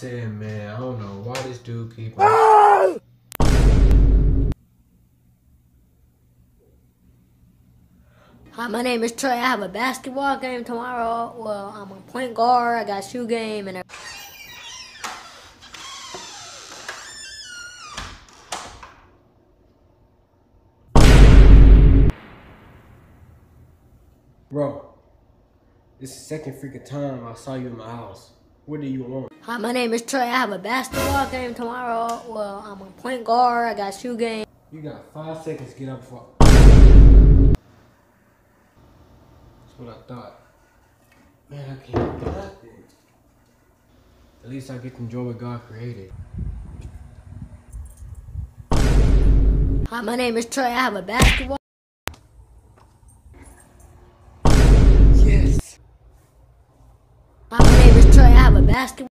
said, man, I don't know why this dude keep on. Hi, my name is Trey. I have a basketball game tomorrow. Well, I'm a point guard. I got shoe game and. everything. Bro, this is the second freaking time I saw you in my house. What do you want? Hi, my name is Trey. I have a basketball game tomorrow. Well, I'm a point guard. I got shoe game. You got five seconds to get up for. That's what I thought. Man, I can't do nothing. At least I get to enjoy what God created. Hi, my name is Trey. I have a basketball. Basketball.